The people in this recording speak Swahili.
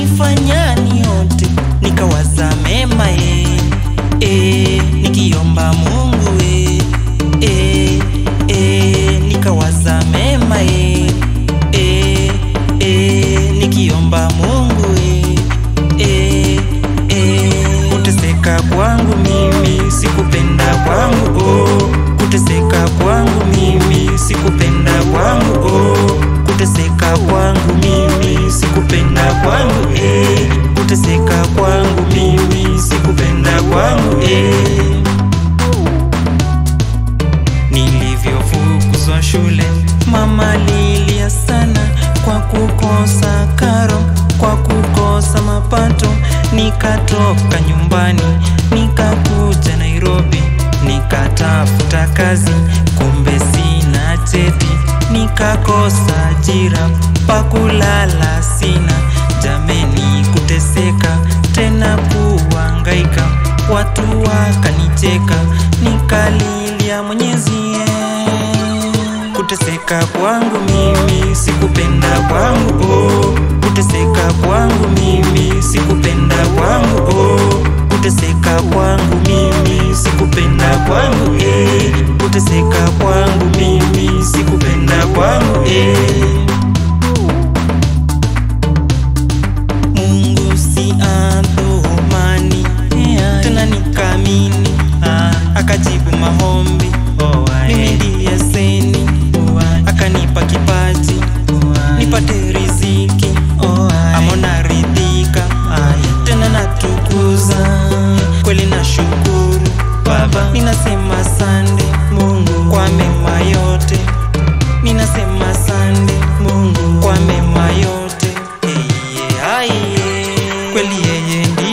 anifanya niote nikawaza mema e, e, nikiomba Mungu e, e, e, nikawaza mema e, e, e, nikiomba Mungu. Shule. Mama lilia sana kwa kukosa karo, kwa kukosa mapato. Nikatoka nyumbani nikakuja Nairobi, nikatafuta kazi, kumbe sina cheti, nikakosa ajira, pakulala sina. Jameni, kuteseka tena kuangaika watu wakanicheka, nikalilia Mwenyezi. Kuteseka kwangu mimi sikupenda kwangu oh. Kuteseka kwangu mimi sikupenda kwangu oh. Kuteseka kwangu mimi sikupenda kwangu eh. Kuteseka kwangu mimi sikupenda ninasema sande mungu kwa mema yote Hey, aiye. kweli yeye ndiye